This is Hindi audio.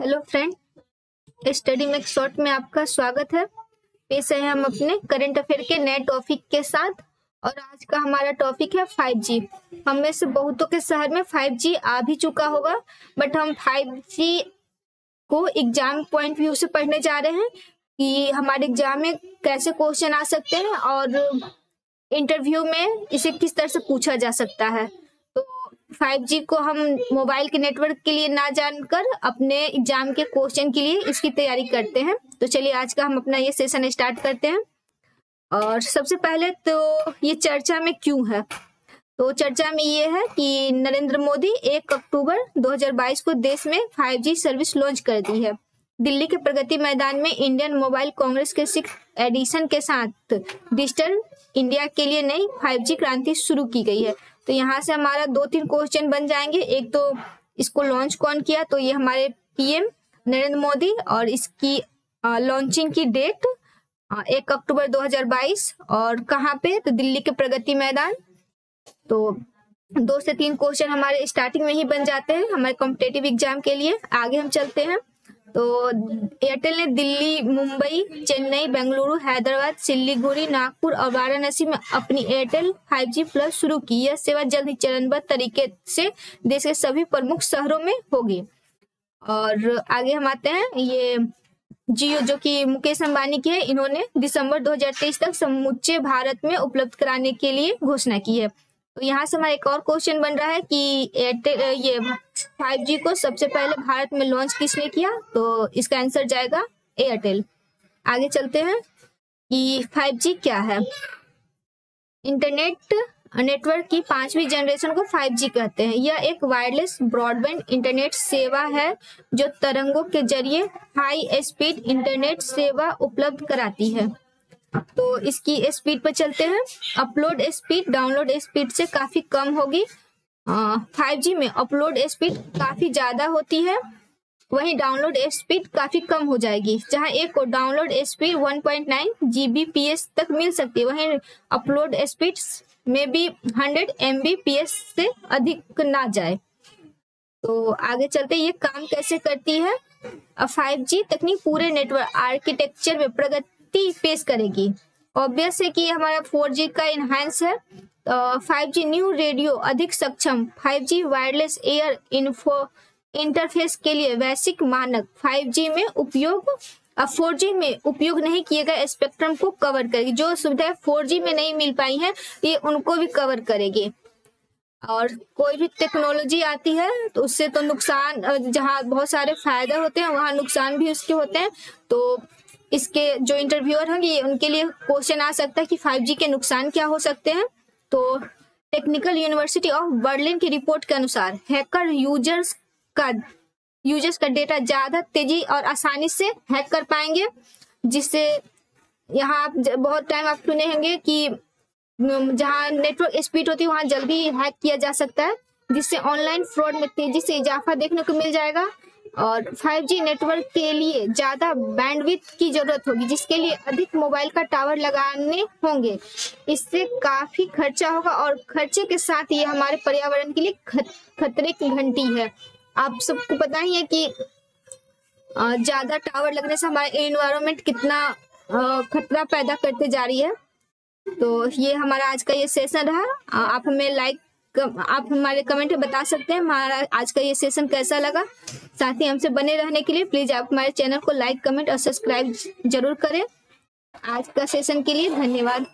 हेलो फ्रेंड स्टडी में शॉर्ट में आपका स्वागत है। पेश है हम अपने करंट अफेयर के नए टॉपिक के साथ और आज का हमारा टॉपिक है 5G हम में से बहुतों के शहर में 5G आ भी चुका होगा, बट हम 5G को एग्ज़ाम पॉइंट व्यू से पढ़ने जा रहे हैं कि हमारे एग्ज़ाम में कैसे क्वेश्चन आ सकते हैं और इंटरव्यू में इसे किस तरह से पूछा जा सकता है। 5G को हम मोबाइल के नेटवर्क के लिए ना जानकर अपने एग्ज़ाम के क्वेश्चन के लिए इसकी तैयारी करते हैं। तो चलिए आज का हम अपना ये सेशन स्टार्ट करते हैं। और सबसे पहले तो ये चर्चा में क्यों है? तो चर्चा में ये है कि नरेंद्र मोदी 1 अक्टूबर 2022 को देश में 5G सर्विस लॉन्च कर दी है। दिल्ली के प्रगति मैदान में इंडियन मोबाइल कांग्रेस के सिक्स एडिशन के साथ डिजिटल इंडिया के लिए नई 5G क्रांति शुरू की गई है। तो यहाँ से हमारा दो तीन क्वेश्चन बन जाएँगे। एक तो इसको लॉन्च कौन किया? तो ये हमारे पीएम नरेंद्र मोदी और इसकी लॉन्चिंग की डेट एक अक्टूबर 2022 और कहाँ पे? तो दिल्ली के प्रगति मैदान। तो दो से तीन क्वेश्चन हमारे स्टार्टिंग में ही बन जाते हैं, हमारे कॉम्पिटेटिव एग्ज़ाम के लिए। आगे हम चलते हैं। तो एयरटेल ने दिल्ली, मुंबई, चेन्नई, बेंगलुरु, हैदराबाद सिल्लीगुड़ी नागपुर और वाराणसी में अपनी एयरटेल 5G प्लस शुरू की। यह सेवा जल्द ही चरणबद्ध तरीके से देश के सभी प्रमुख शहरों में होगी। और आगे हम आते हैं। ये जियो जो कि मुकेश अंबानी की है, इन्होंने दिसंबर 2023 तक समूचे भारत में उपलब्ध कराने के लिए घोषणा की है। तो यहाँ से हमारा एक और क्वेश्चन बन रहा है कि एयरटेल ये 5G को सबसे पहले भारत में लॉन्च किसने किया? तो इसका आंसर जाएगा एयरटेल आगे चलते हैं कि 5G क्या है? इंटरनेट नेटवर्क की पांचवी जनरेशन को 5G कहते हैं। यह एक वायरलेस ब्रॉडबैंड इंटरनेट सेवा है, जो तरंगों के ज़रिए हाई स्पीड इंटरनेट सेवा उपलब्ध कराती है। तो इसकी स्पीड पर चलते हैं। अपलोड स्पीड डाउनलोड स्पीड से काफ़ी कम होगी। फाइव जी में अपलोड स्पीड काफ़ी ज़्यादा होती है। वहीं डाउनलोड स्पीड काफ़ी कम हो जाएगी, जहाँ एक को डाउनलोड स्पीड 1.9 जीबीपीएस तक मिल सकती है। वहीं अपलोड स्पीड में भी 100 एमबीपीएस से अधिक ना जाए। तो आगे चलते ये काम कैसे करती है? फाइव जी तकनीक पूरे नेटवर्क आर्किटेक्चर में प्रगति पेश करेगी। ऑब्वियस है कि हमारा 4G का इनहेंस है। फाइव जी न्यू रेडियो अधिक सक्षम 5G wireless air info interface के लिए वैश्विक मानक 5G में उपयोग, अब 4G में उपयोग नहीं किए गए स्पेक्ट्रम को कवर करेगी। जो सुविधाएँ 4G में नहीं मिल पाई हैं, ये उनको भी कवर करेगी। और कोई भी टेक्नोलॉजी आती है तो उससे तो नुकसान, जहाँ बहुत सारे फ़ायदे होते हैं, वहाँ नुकसान भी उसके होते हैं। तो इसके जो इंटरव्यूअर होंगे उनके लिए क्वेश्चन आ सकता है कि 5G के नुकसान क्या हो सकते हैं? तो टेक्निकल यूनिवर्सिटी ऑफ़ बर्लिन की रिपोर्ट के अनुसार हैकर यूज़र्स का यूज़र्स का डेटा ज़्यादा तेज़ी और आसानी से हैक कर पाएँगे, जिससे यहाँ बहुत टाइम आप सुने होंगे कि जहाँ नेटवर्क स्पीड होती है, वहाँ जल्दी हैक किया जा सकता है, जिससे ऑनलाइन फ्रॉड में तेज़ी से इजाफा देखने को मिल जाएगा। और 5G नेटवर्क के लिए ज़्यादा बैंडविथ की ज़रूरत होगी, जिसके लिए अधिक मोबाइल का टावर लगाने होंगे। इससे काफ़ी खर्चा होगा और खर्चे के साथ ये हमारे पर्यावरण के लिए खतरे की घंटी है। आप सबको पता ही है कि ज़्यादा टावर लगने से हमारा एनवायरमेंट कितना खतरा पैदा करते जा रही है। तो ये हमारा आज का ये सेशन रहा। आप हमें लाइक आप हमारे कमेंट में बता सकते हैं हमारा आज का ये सेशन कैसा लगा। साथ ही हमसे बने रहने के लिए प्लीज़ आप हमारे चैनल को लाइक कमेंट और सब्सक्राइब ज़रूर करें। आज का सेशन के लिए धन्यवाद।